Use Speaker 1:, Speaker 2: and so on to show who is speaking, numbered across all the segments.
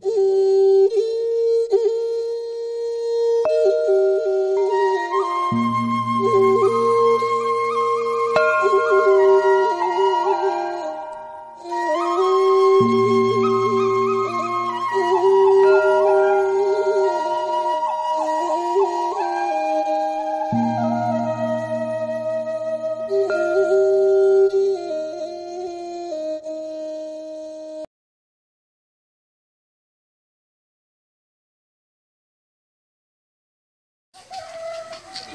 Speaker 1: cam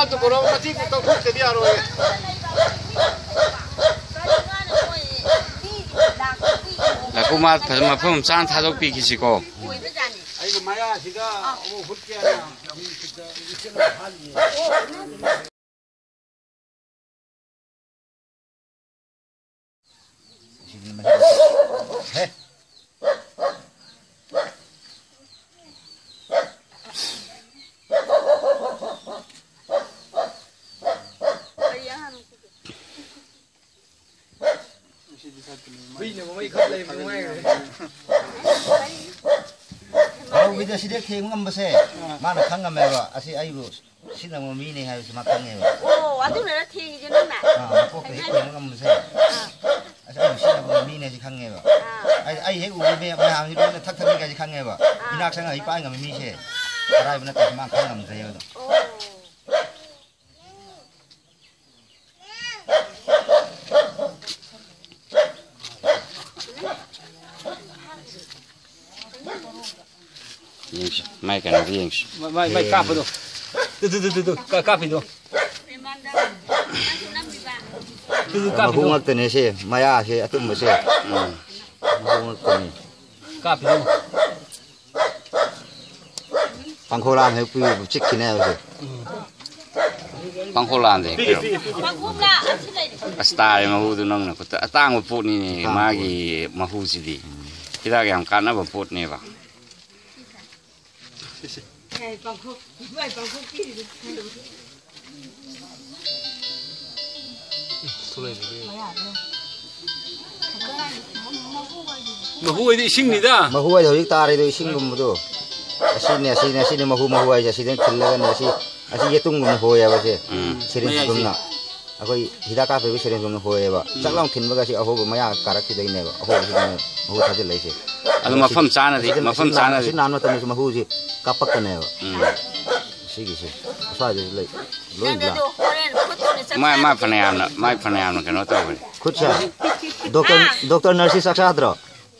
Speaker 2: alto, però un tipo sto forte
Speaker 3: piano.
Speaker 1: La kuma ma pum san ta dok pi kisi ko.
Speaker 3: Ai ko maya siga o hut kya na. เนี่ยผมไม่เข้าใจผมไม่เลย
Speaker 2: Kalau kita
Speaker 4: sih dia kayak ngam bese, mana kang ngam ya, asih ayu sih nama mini harus makan ya.
Speaker 2: Oh, aduh nara tinggi jenuh nak.
Speaker 4: Ah, kok kayak kayak ngam bese. Asih ayu sih nama mini sih kang ya. Ayu ayu hek ubi punya punya hang itu nak tak tak ni kaji kang ya. Inak sangat ipa ngam mini sih. Arai benar tak makan ngam saya tu.
Speaker 1: 오. yên xem mai nào đi yên xem
Speaker 3: Mai mai capa do. Tu tu tu tu tu ka capa do.
Speaker 2: Memanda. Nanti nambi ba.
Speaker 3: Tu tu Ma capa hu do. ngak
Speaker 4: tene se, maya se atum bese. Ma hu ngak tene.
Speaker 3: Capa do.
Speaker 4: Pangko lam he pu chik kine se.
Speaker 1: băng khô lan thì star mà hu tu nong na ko tang một phút ni mà cái mà hu gì đi khi ta cái hàng cán 谢谢。哎，帮口，买帮口
Speaker 2: 给你。
Speaker 3: 出来这个。mahuway di ising nida
Speaker 4: mahuway horik tare do ising gum do asin ne asin asin mahu mahuway ja siden khillaga ne asi asi yetung gum hoya ba se
Speaker 3: sirin gum na
Speaker 4: akoi hida ka pe sirin gum hoya ba chaklam khinba ga si ahoba maya karak ki dai ne ba ahoba hida mahu thajil lai se
Speaker 1: ꯑꯗꯣ ꯃꯐꯝ ꯆꯥꯅꯗꯤ ꯃꯐꯝ ꯆꯥꯅꯗꯤ ꯁꯤ
Speaker 4: ꯅꯥꯟ ꯃꯇꯝꯗꯁꯨ ꯃꯍꯨꯁꯤ ꯀꯥꯞꯄꯛꯀꯅꯦꯕ ꯁꯤꯒꯤꯁꯤ ꯑꯁ꯭ꯋꯥꯏꯗꯁꯨ ꯂꯩ ꯂꯣꯏ
Speaker 2: ꯃꯥ ꯃꯥ
Speaker 1: ꯐꯅꯌꯥꯝꯅ ꯃꯥꯏ ꯐꯅꯌꯥꯝꯅ ꯀꯩꯅꯣ ꯇꯧꯕꯅꯤ
Speaker 4: ꯈꯨꯠꯁꯦ ꯗꯣꯛꯇꯔ ꯗꯣꯛꯇꯔ ꯅꯔꯁꯁꯤ ꯆꯥꯛ ꯆꯥꯗ꯭ꯔꯣ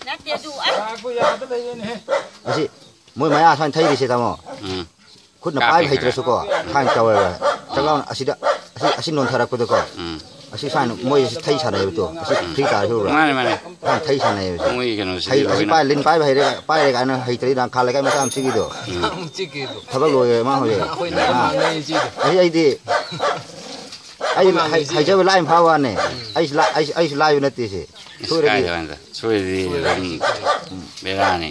Speaker 2: ꯅꯠꯇꯦ ꯑꯗꯨ
Speaker 4: ꯑꯁꯤ ꯃꯣꯏ ꯃꯌꯥ ꯁꯨꯃꯥꯏꯅ ꯊꯩꯔꯤꯁꯦ ꯇꯥꯃꯣ ꯈꯨꯠꯅ ꯄꯥꯏꯕ ꯍꯩꯇ꯭ꯔꯁꯨꯀꯣ ꯁꯨꯃꯥꯏꯅ ꯇꯧꯋꯦꯕ ꯆꯥꯛꯂꯥꯎꯅ ꯑꯁꯤꯗ ꯑꯁꯤ ꯅꯣꯟꯊꯔꯛꯄꯗꯀꯣ asi moi thai ừ hai ừ san moi thai sa ne to asi free ta hu ba
Speaker 1: mai mai
Speaker 4: khan thai sa ne
Speaker 1: ngui cái nó hay sẽ hay đi pai lin
Speaker 4: pai bai re pai re ka na hay tri dan khala ka ma sam sigi do
Speaker 3: Chiki do. thabak
Speaker 4: lo ye ma ho ye nei ai ai di ai hay hay je lai pha wa ne ai la ai ai lai na ti se
Speaker 1: thu re tu pi pai re Ừ. nei hu tha jin de ne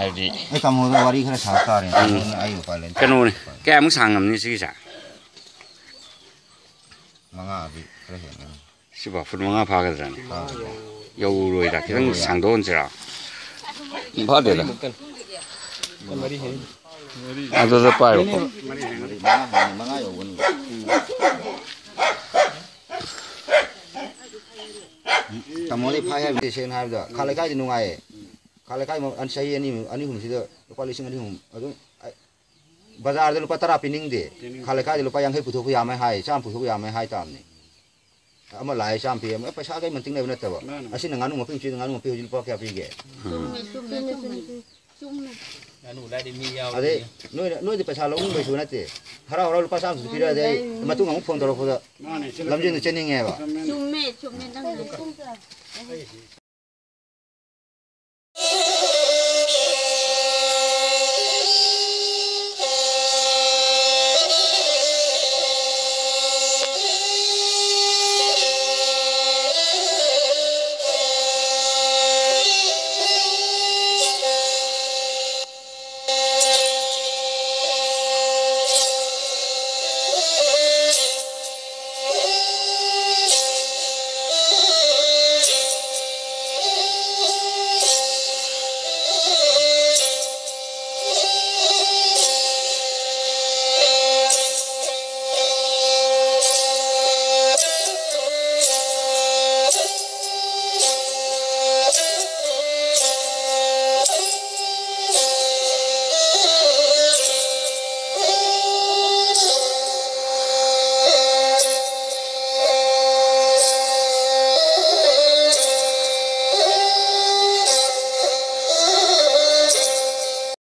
Speaker 1: ꯍꯥꯏꯕꯗꯤ
Speaker 4: ꯑꯩ ꯀꯥꯃꯣꯗ ꯋꯥꯔꯤ ꯈꯔ ꯁꯥꯕ ꯇꯥꯔꯦ ꯑꯩ ꯎꯄꯥꯏ ꯂꯩ ꯀꯩꯅꯣꯅꯤ
Speaker 1: ꯀꯌꯥꯃꯨꯛ ꯁꯥꯡꯉꯝꯅꯤ ꯁꯤꯒꯤꯁꯦ
Speaker 4: ꯃꯉꯥꯗꯤ ꯈꯔ ꯍꯦꯟꯒꯅꯤ
Speaker 1: ꯁꯤꯕꯣ ꯐꯨꯠ ꯃꯉꯥ ꯐꯥꯒꯗ꯭ꯔꯅꯦ ꯌꯧꯔꯣꯏꯗ ꯈꯤꯇꯪ ꯁꯥꯡꯗꯣꯛꯍꯟꯁꯤꯔꯥ ꯐꯥꯗꯦꯗ ꯑꯗꯨꯗ ꯄꯥꯏꯔꯣꯀꯣ
Speaker 4: ꯃꯉꯥ ꯌꯧꯒꯅꯤ ꯇꯥꯃꯣꯗꯤ ꯐꯥꯏ ꯍꯥꯏꯕꯗꯤ ꯁꯦꯡꯅ ꯍꯥꯏꯕꯗ ꯈꯥ ꯂꯩꯀꯥꯏꯗꯤ ꯅꯨꯡꯉꯥꯏꯌꯦ kalai kai an sai ani ani hum sida lupa lising ani hum adu bazar de lupa tara pining de kalai kai de lupa yang hai putu ku yamai hai sam putu ku yamai hai tam ni ama lai sam pi ama paisa kai menting na benat tawa asin nganu ngopi chi nganu ngopi hujil pa kya pi ge
Speaker 3: nganu lai de mi yau ade
Speaker 4: noi noi de paisa long bai su na te hara hara lupa sam su pi ra de ma tu ngang phone toro phoda lamjing de chening e ba
Speaker 2: chumme chumme dang